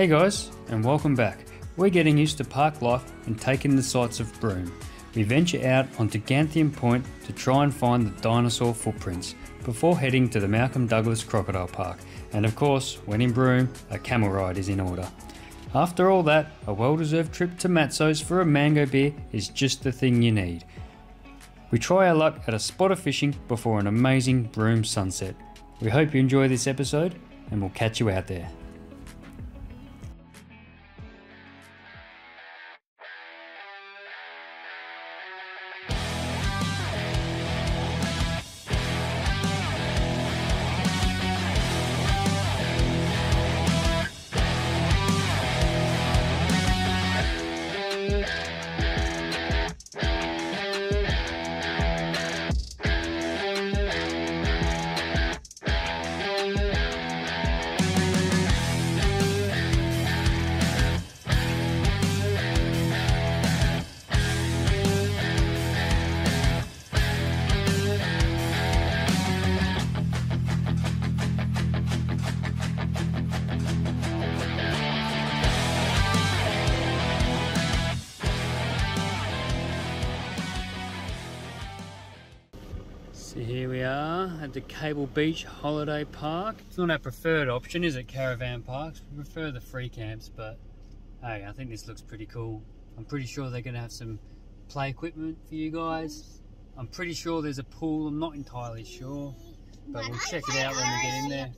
Hey guys, and welcome back. We're getting used to park life and taking the sights of Broome. We venture out onto Gantheaume Point to try and find the dinosaur footprints before heading to the Malcolm Douglas Crocodile Park. And of course, when in Broome, a camel ride is in order. After all that, a well deserved trip to Matso's for a mango beer is just the thing you need. We try our luck at a spot of fishing before an amazing Broome sunset. We hope you enjoy this episode, and we'll catch you out there. At the Cable Beach Holiday Park. It's not our preferred option, is it, caravan parks? We prefer the free camps, but hey, I think this looks pretty cool. I'm pretty sure they're going to have some play equipment for you guys. I'm pretty sure there's a pool, I'm not entirely sure, but we'll check it out when we get in there.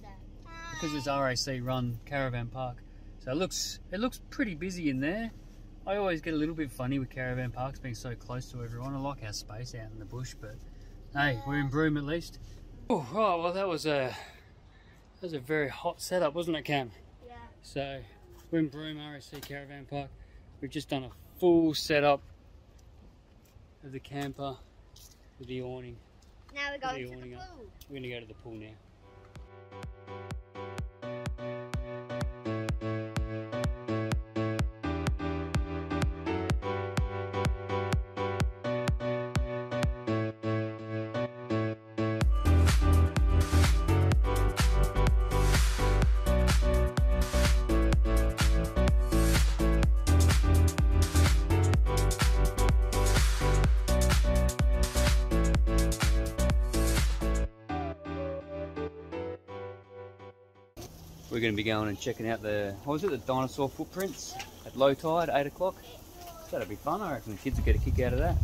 Because it's RAC run caravan park. So it looks, it looks pretty busy in there. I always get a little bit funny with caravan parks being so close to everyone. I like our space out in the bush, but Hey, we're in Broome at least. Oh, oh, well that was a that was a very hot setup, wasn't it, Cam? Yeah. So we're in Broome RAC Caravan Park. We've just done a full setup of the camper with the awning. Now we're going to the awning up. pool. We're gonna go to the pool now. Going to be going and checking out the, what was it, the dinosaur footprints at low tide, 8 o'clock. So that'll be fun, I reckon the kids will get a kick out of that.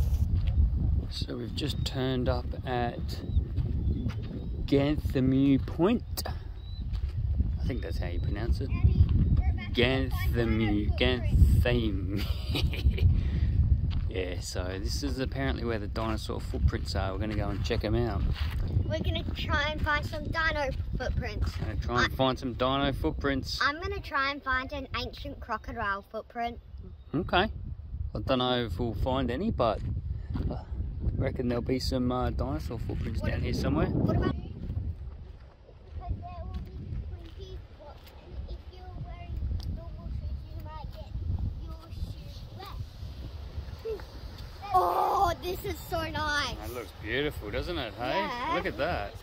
So we've just turned up at Ganthamu Point. I think that's how you pronounce it. Ganthamu, Ganthame. yeah, so this is apparently where the dinosaur footprints are. We're going to go and check them out. We're gonna try and find some dino footprints. I'm to try and find some dino footprints. I'm gonna try and find an ancient crocodile footprint. Okay. I don't know if we'll find any, but I reckon there'll be some uh, dinosaur footprints down here somewhere. What about? Because there will be creepy, but if you're wearing normal shoes, you might get your shoes wet. Oh, this is so nice. That looks beautiful, doesn't it? Hey, Yeah. look at that.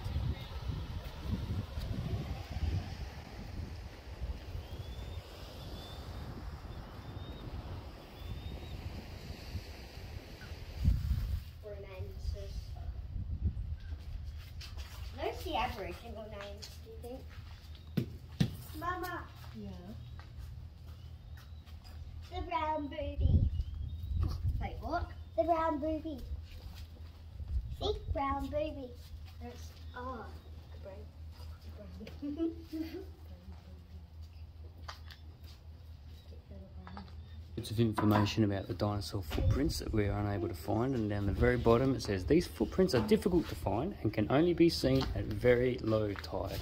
Romances. Those the Aboriginal names, do you think? Mama. Yeah. The brown booby. Wait, what? The brown booby. See? Brown booby. That's, oh, the brown. Bits of information about the dinosaur footprints that we are unable to find, and down the very bottom it says these footprints are difficult to find and can only be seen at very low tide.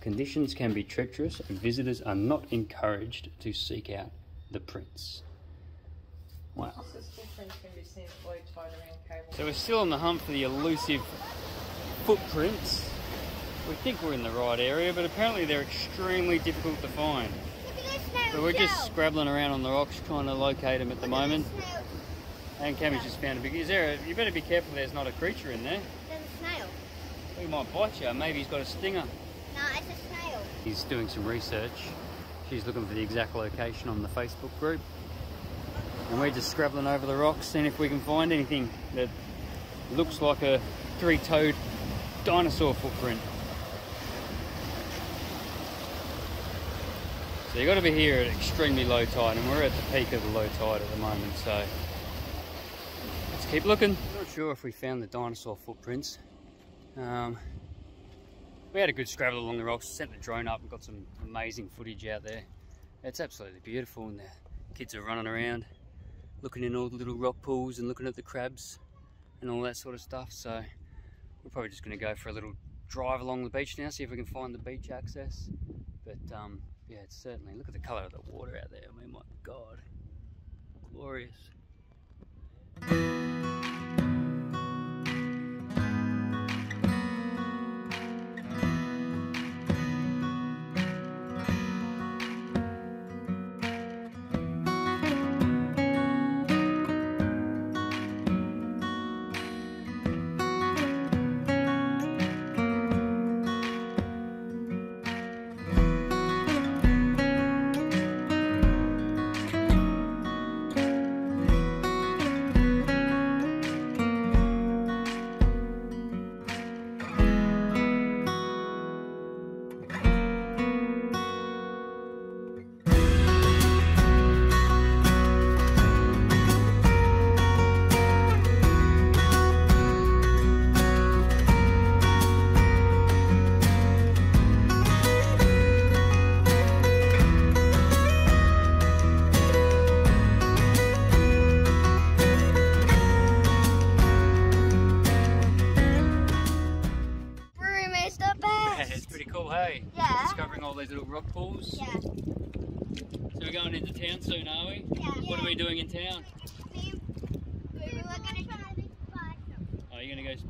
Conditions can be treacherous, and visitors are not encouraged to seek out the prints. Wow. This footprint can be seen at low tide around cable. So we're still on the hunt for the elusive footprints. We think we're in the right area, but apparently they're extremely difficult to find. So we're just scrabbling around on the rocks trying to locate them at the moment. And Cammy's just found a big. Is there? A, you better be careful. There's not a creature in there. There's a snail. He might bite you. Maybe he's got a stinger. No, it's a snail. He's doing some research She's looking for the exact location on the Facebook group. And we're just scrabbling over the rocks, seeing if we can find anything that looks like a three-toed dinosaur footprint. So you got to be here at extremely low tide, and we're at the peak of the low tide at the moment. So let's keep looking. Not sure if we found the dinosaur footprints. Um, we had a good scrabble along the rocks, sent the drone up and got some amazing footage out there. It's absolutely beautiful and the kids are running around looking in all the little rock pools and looking at the crabs and all that sort of stuff. So we're probably just going to go for a little drive along the beach now, see if we can find the beach access. But um, yeah, it's certainly, look at the colour of the water out there. I mean, my God, glorious.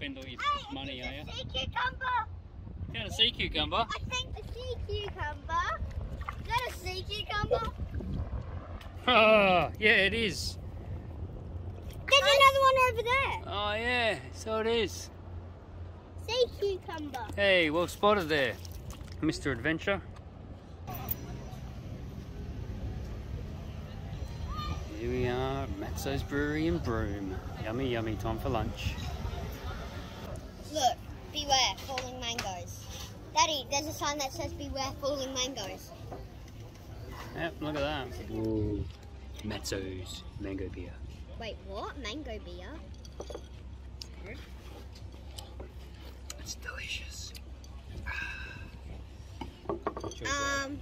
Spend all your Hey, money, are you? a sea cucumber. Found a sea cucumber. I think a sea cucumber. Is that a sea cucumber? Oh, yeah, it is. There's another one over there. Oh, yeah, so it is. Sea cucumber. Hey, well spotted there, Mr. Adventure. Here we are, Matso's Brewery in Broome. Yummy, yummy, time for lunch. Look, beware falling mangoes. Daddy, there's a sign that says beware falling mangoes. Yep, look at that. Ooh, Matso's mango beer. Wait, what? Mango beer? It's delicious. Um.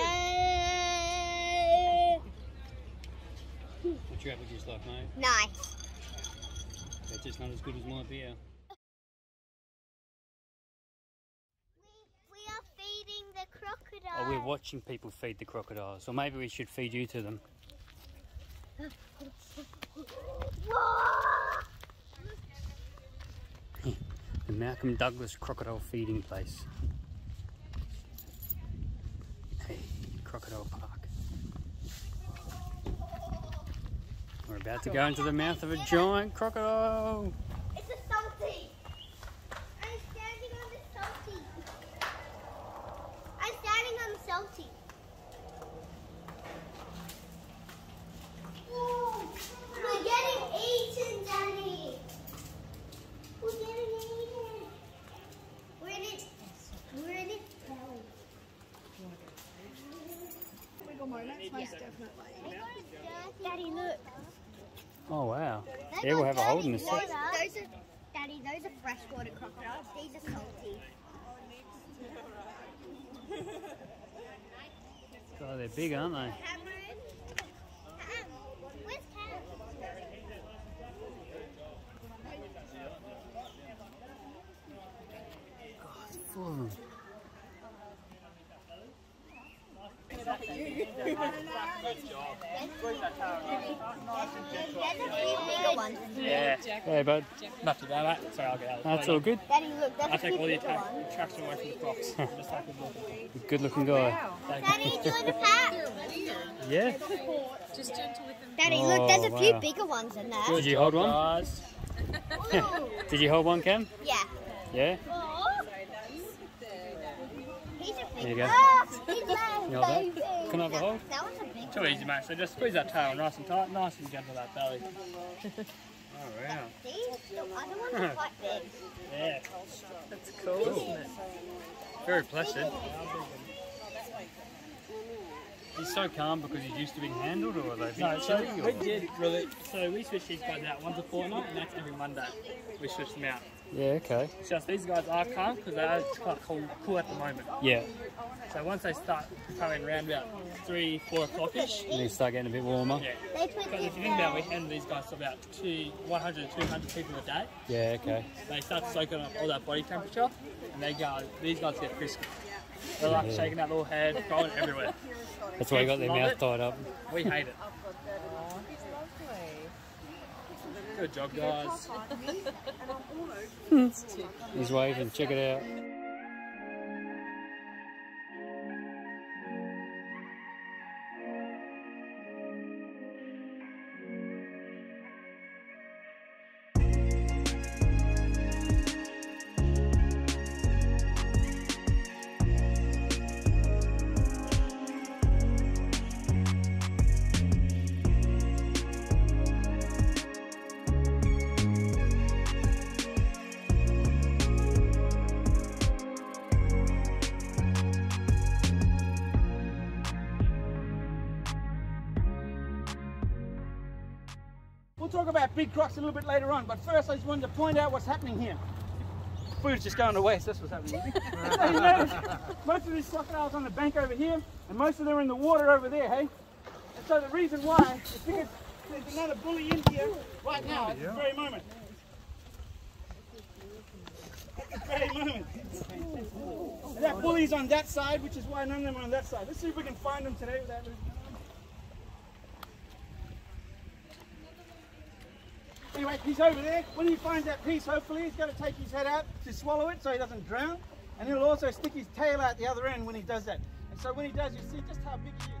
Uh, What's your apple juice like, mate? nice. That's just not as good as my beer. We, we are feeding the crocodile. Oh, we're watching people feed the crocodiles, or maybe we should feed you to them. The Malcolm Douglas Crocodile Feeding Place. Hey, Crocodile Park. We're about to go into the mouth of a giant crocodile. It's a salty. I'm standing on the salty. I'm standing on the salty. We're getting eaten, Daddy. We're getting eaten. We're in it. We're in it. belly. Wiggle moments, most definitely. Daddy, look. Oh wow. They Yeah, we'll got have a hold in dirty a sec. Those are, Daddy, those are freshwater crocodiles. These are salty. Oh, they're big, aren't they? Cameron? Cam, where's Cam? Full of them. There's a few bigger ones. Yeah. Hey, bud. Not too bad, mate. Sorry, I'll get out. That's all good. Daddy, look, there's I a take all the bigger attack, ones. away from the crocs. Just like a. Good looking guy. Daddy, do the pack. Yeah? Daddy, look, oh, there's a Oh, few wow. bigger ones in there. Did you hold one? Did you hold one, Cam? Yeah. Yeah? Oh, He's a big There you go. Ah, You hold that? baby. Can I have a hold? That was a big Too easy, mate. So just squeeze that tail nice and tight, nice and gentle that belly. Oh, wow. See? The other ones quite big. Yeah. That's cool, isn't? Very placid. He's so calm because he's used to being handled, or are they No, being so we did really. So we switch these guys out once a fortnight, and that's every Monday. We switch them out. Yeah, okay. It's just these guys are calm because they are quite cool, cool at the moment. Yeah, So once they start coming around about three, four o'clock-ish, and they start getting a bit warmer. yeah. They Because if you think about it, we handle these guys to about two, 100 to 200 people a day. Yeah, okay. They start soaking up all that body temperature, and they go. These guys get frisky. They're like Yeah. shaking that little head, going everywhere. That's why you got their mouth tied up. We hate it. Good job, guys. Hmm. He's waving, check it out. About big crocs a little bit later on, but first I just wanted to point out what's happening here. Food's just going to waste, that's what's happening. So you notice most of these crocodiles on the bank over here, and most of them are in the water over there, hey? And so the reason why is because there's another bully in here right now at this very moment. At this very moment. And that bully's on that side, which is why none of them are on that side. Let's see if we can find them today without losing them. Anyway, he's over there. When he finds that piece, hopefully, he's going to take his head out to swallow it so he doesn't drown. And he'll also stick his tail out the other end when he does that. And so when he does, you see just how big he is.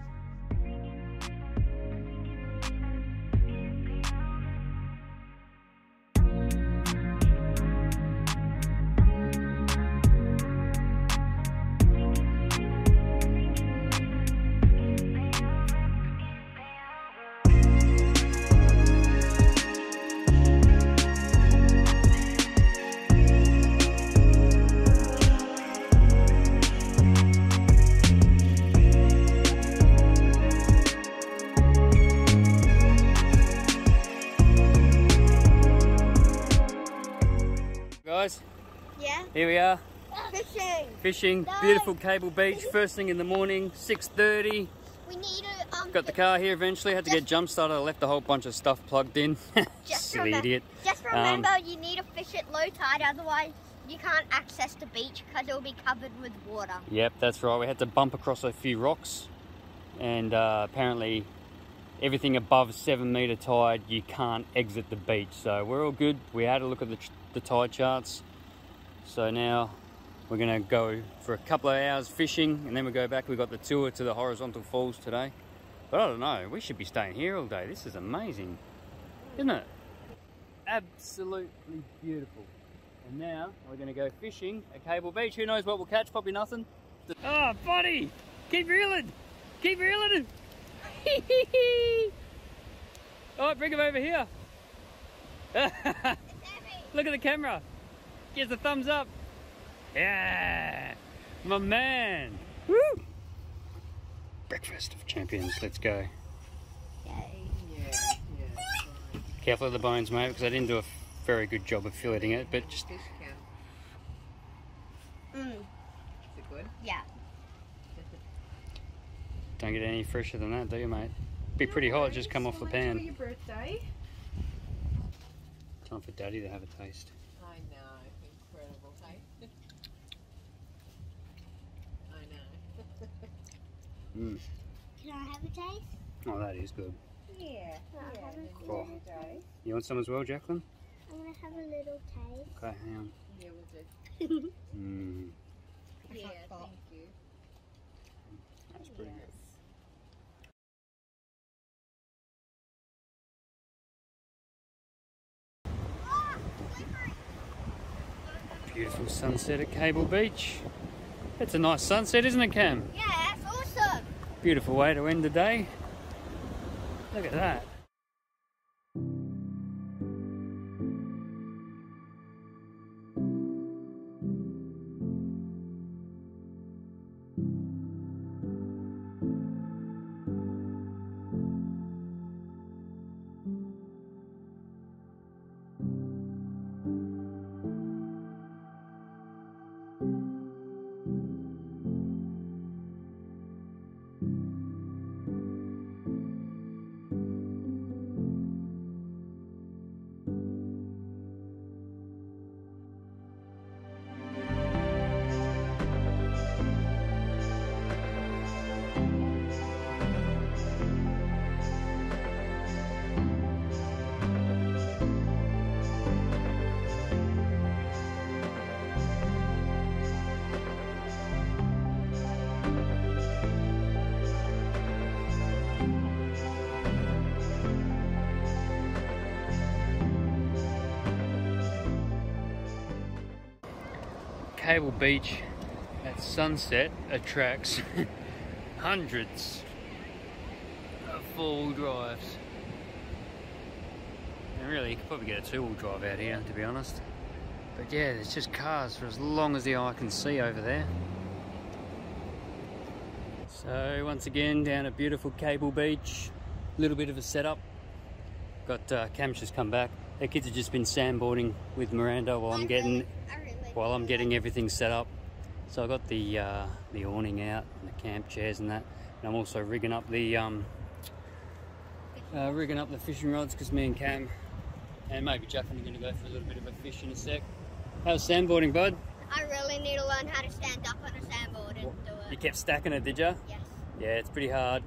Guys, Yeah? here we are, Fishing. fishing, Guys. beautiful Cable Beach, first thing in the morning, 6.30. We need to um Got the car here eventually, had to get jump started, I left a whole bunch of stuff plugged in. Just Silly remem- idiot. Just Um, remember, you need to fish at low tide, otherwise you can't access the beach because it'll be covered with water. Yep, that's right. We had to bump across a few rocks, and uh, apparently, everything above seven meter tide, you can't exit the beach. So we're all good. We had a look at the, the tide charts. So now we're gonna go for a couple of hours fishing, and then we go back. We've got the tour to the horizontal falls today. But I don't know. We should be staying here all day. This is amazing, isn't it? Absolutely beautiful. And now we're going to go fishing at Cable Beach. Who knows what we'll catch? Probably nothing. Oh, buddy! Keep reeling! Keep reeling! oh, bring him over here. Look at the camera. Gives a thumbs up. Yeah! My man! Woo! Breakfast of champions. Let's go. Yay. Yeah, yeah. Careful of the bones, mate, because I didn't do a very good job of filleting it, but just Fish can. Mm, Is it good? yeah. don't get any fresher than that, do you, mate? Be pretty hot, just come off the pan. your birthday. Time for Daddy to have a taste. I know. Incredible, hey? I know. Mm. Can I have a taste? Oh, that is good. Yeah. Can I have a Oh. taste? You want some as well, Jacqueline? I'm gonna have a little taste. Okay, hang on. Yeah, we'll do. Mm, Yeah, thank you. that's pretty good. Beautiful sunset at Cable Beach. It's a nice sunset, isn't it, Cam? Yeah, that's awesome. Beautiful way to end the day. Look at that. Cable Beach at sunset attracts hundreds of four-wheel drives. And really, you could probably get a two-wheel drive out here, to be honest. But yeah, there's just cars for as long as the eye can see over there. So once again, down at beautiful Cable Beach, a little bit of a setup. Got uh, Cam's just come back. Their kids have just been sandboarding with Miranda while I'm getting while I'm getting everything set up. So I got the uh, the awning out and the camp chairs and that. And I'm also rigging up the um, uh, rigging up the fishing rods because me and Cam and maybe Jacqueline are going to go for a little bit of a fish in a sec. How's sandboarding, bud? I really need to learn how to stand up on a sandboard and do it. You kept stacking it, did you? Yes. Yeah, it's pretty hard.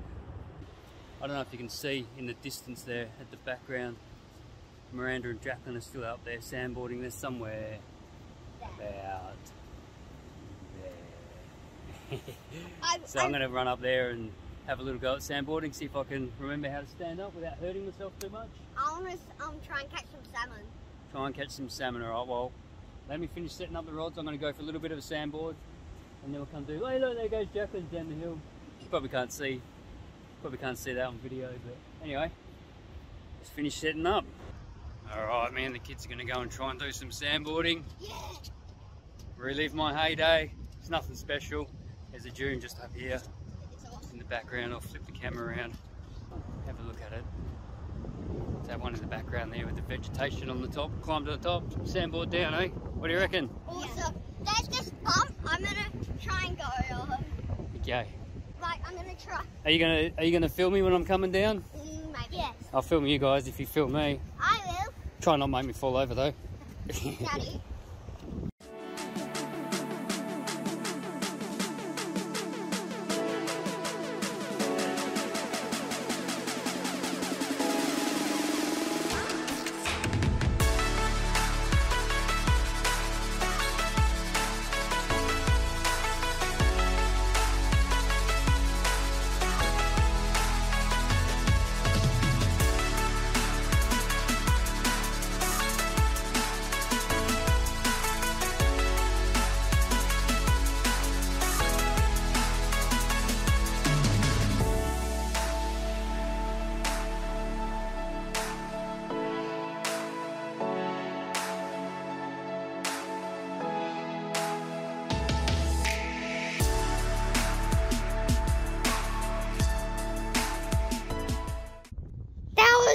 I don't know if you can see in the distance there at the background. Miranda and Jacqueline are still out there sandboarding. There's somewhere about there. So I'm going to run up there and have a little go at sandboarding, see if I can remember how to stand up without hurting myself too much. I want to um, try and catch some salmon. Try and catch some salmon. All right, well, let me finish setting up the rods. I'm going to go for a little bit of a sandboard and then we'll come do, hey look, there goes Jacqueline down the hill. You probably can't see, probably can't see that on video, but anyway, let's finish setting up. All right, man, the kids are going to go and try and do some sandboarding. Yeah. Relive my heyday. It's nothing special. There's a dune just up here in the background. I'll flip the camera around, have a look at it. It's that one in the background there with the vegetation on the top. Climb to the top, sandboard down, eh? What do you reckon? Awesome. There's this bump. I'm gonna try and go over. Okay. Like I'm gonna try. Are you gonna Are you gonna film me when I'm coming down? Mm, maybe. Yes. I'll film you guys if you film me. I will. Try not make me fall over though. Daddy.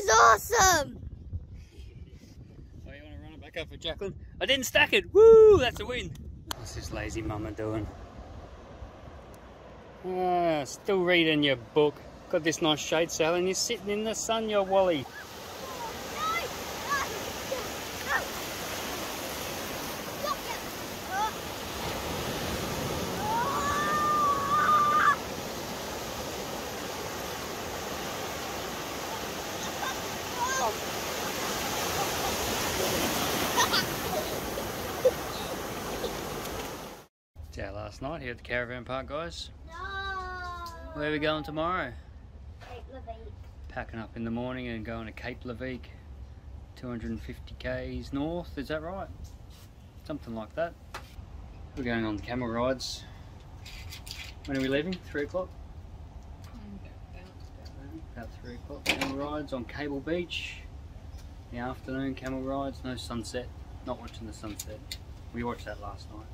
was awesome. Oh, you want to run it back up for Jacqueline? I didn't stack it. Woo! That's a win. What's this lazy mama doing? Ah, still reading your book. Got this nice shade sail and you're sitting in the sun, you Wally. It's our last night here at the caravan park, guys. Where are we going tomorrow? Packing up in the morning and going to Cape Leveque, 250 k's north, is that right? Something like that. We're going on camel rides. When are we leaving? Three o'clock? about 3 o'clock. Camel rides on Cable Beach. The afternoon camel rides, no sunset. Not watching the sunset. We watched that last night.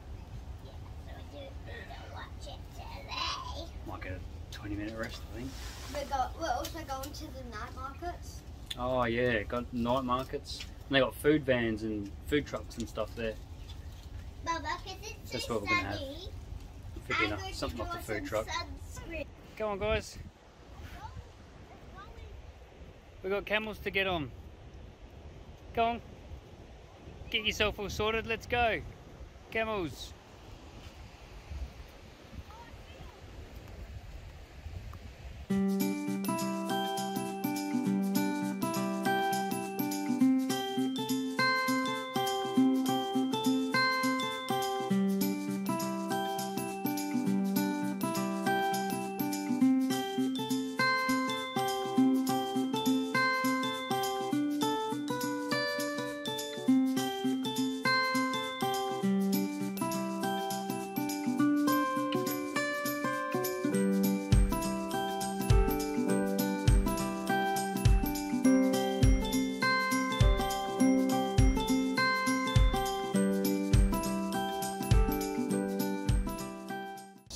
So do you watch it today? Might get a 20 minute rest, I think. We're, go, we're also going to the night markets. Oh yeah, got night markets. And they got food vans and food trucks and stuff there Baba, because it's That's what we're gonna have. sunny, for dinner. Something like draw the food some truck. sunscreen. Come on guys. We got camels to get on. Go on. Get yourself all sorted, let's go. Camels.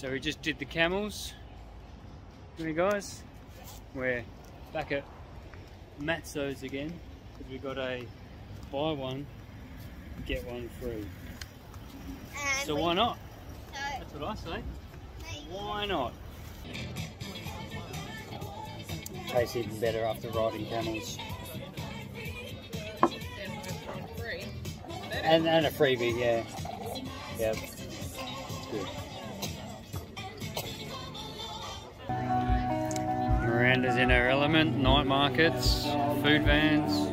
So we just did the camels. Hey guys, we're back at Matso's again because we got a buy one, get one free. And So we- why not? So, That's what I say. Why not? Tastes even better after riding camels. And, and a freebie, yeah. Yep. It's good. Miranda's in her element, night markets, food vans.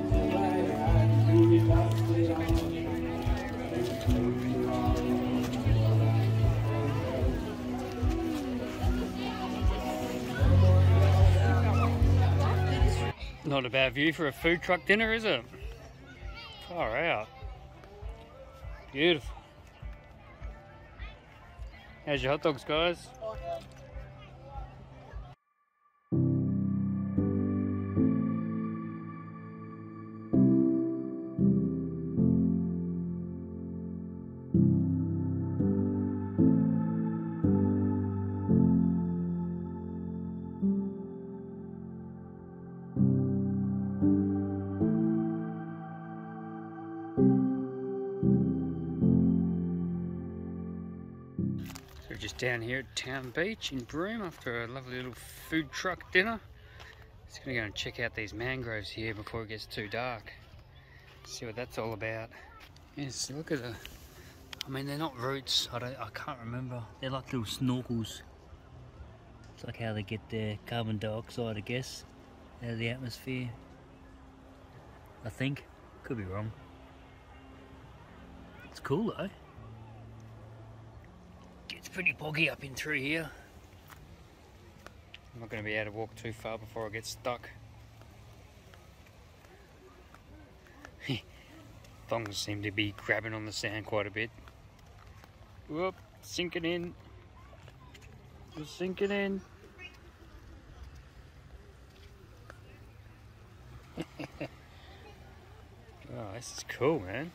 Not a bad view for a food truck dinner, is it? Far out. Beautiful. How's your hot dogs, guys? We're just down here at Town Beach in Broome after a lovely little food truck dinner. Just gonna go and check out these mangroves here before it gets too dark. See what that's all about. Yes, look at the. I mean, they're not roots. I don't. I can't remember. They're like little snorkels. It's like how they get their carbon dioxide, I guess, out of the atmosphere. I think. Could be wrong. It's cool though. Gets pretty boggy up in through here. I'm not going to be able to walk too far before I get stuck. Thongs seem to be grabbing on the sand quite a bit. Whoop, sinking in. We're sinking in. oh, this is cool, man.